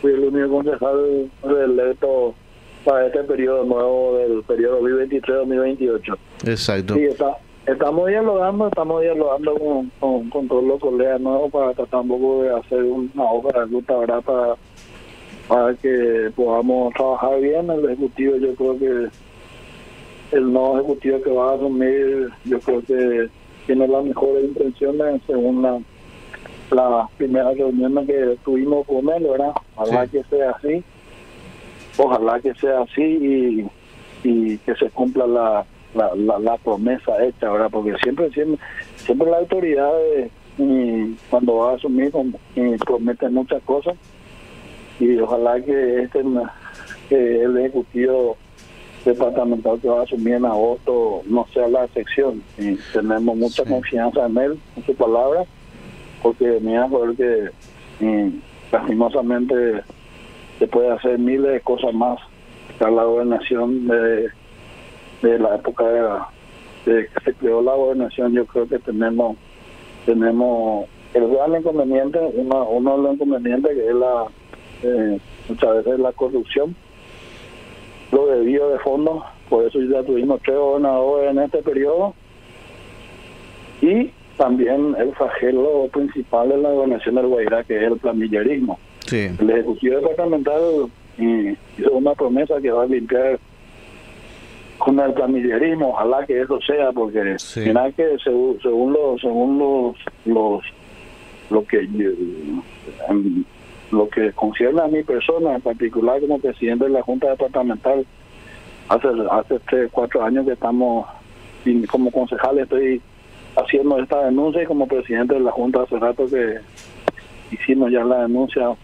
fui el único concejal electo para este periodo nuevo del periodo 2023-2028. Exacto. Sí, está, estamos dialogando, estamos dialogando con, con, con todos los colegas nuevos para tratar un poco de hacer una obra de ruta ¿verdad? Para, para que podamos trabajar bien. El ejecutivo, yo creo que el nuevo ejecutivo que va a asumir, yo creo que tiene las mejores intenciones según la, la primera reunión que tuvimos con él, ¿verdad? Ojalá que sea así, ojalá que sea así y, y que se cumpla la, la, la, promesa hecha, ¿verdad? Porque siempre, siempre, siempre la autoridad y cuando va a asumir y promete muchas cosas y ojalá que este que el ejecutivo departamental que va a asumir en agosto no sea la excepción. Y tenemos mucha confianza en él, en su palabra, porque mira, porque y, lastimosamente se puede hacer miles de cosas más a la gobernación de, de la época de, de, que se creó la gobernación. Yo creo que tenemos tenemos el gran inconveniente, uno, uno de los inconvenientes que es la eh, muchas veces la corrupción lo debido de fondo, por eso ya tuvimos tres gobernadores en este periodo. Y también el flagelo principal de la gobernación del Guairá, que es el planillerismo. El Ejecutivo Departamental hizo una promesa que va a limpiar con el planillerismo, ojalá que eso sea, porque sí. que según, según los, según los, los lo que lo que concierne a mi persona, en particular como presidente de la Junta Departamental, hace hace tres, cuatro años que estamos, como concejal estoy haciendo esta denuncia y como presidente de la Junta hace rato que hicimos ya la denuncia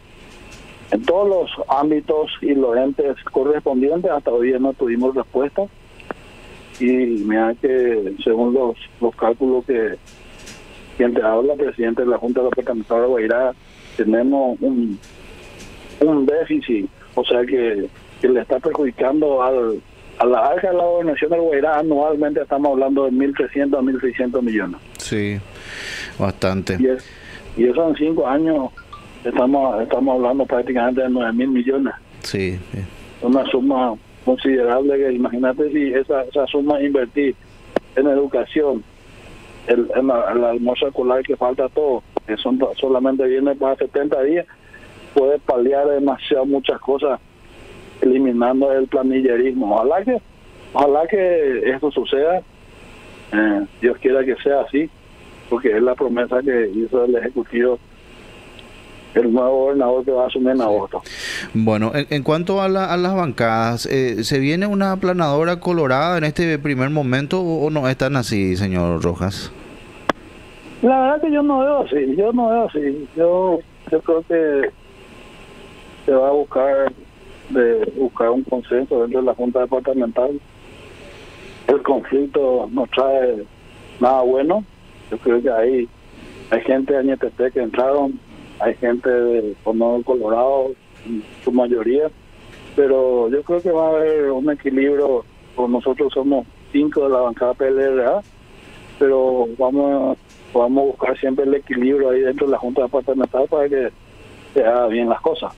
en todos los ámbitos y los entes correspondientes, hasta hoy no tuvimos respuesta. Y mira que según los, los cálculos que quien te habla, presidente de la Junta Departamental de Guairá, tenemos un, un déficit, o sea que, que le está perjudicando al, a la alta de la gobernación del Guairá anualmente estamos hablando de 1.300 a 1.600 millones. Sí, bastante. Y, es, y eso en cinco años estamos estamos hablando prácticamente de 9.000 millones. Sí. Una suma considerable que imagínate si esa, esa suma invertir en educación, el, en la, el almuerzo escolar que falta todo, que son solamente viene para 70 días, puede paliar demasiado muchas cosas eliminando el planillerismo. Ojalá que, ojalá que esto suceda, eh, Dios quiera que sea así, porque es la promesa que hizo el Ejecutivo el nuevo gobernador que va a asumir en agosto. Bueno, en, en cuanto a, la, a, las bancadas, eh, ¿se viene una aplanadora colorada en este primer momento o no es tan así, señor Rojas? La verdad que yo no veo así, yo no veo así. Yo, yo creo que se va a buscar de buscar un consenso dentro de la Junta Departamental. El conflicto no trae nada bueno. Yo creo que hay, hay gente de Añetete que entraron, hay gente de Condado Colorado, su mayoría, pero yo creo que va a haber un equilibrio, nosotros somos cinco de la bancada PLRA, pero vamos, vamos a buscar siempre el equilibrio ahí dentro de la Junta Departamental para que se hagan bien las cosas.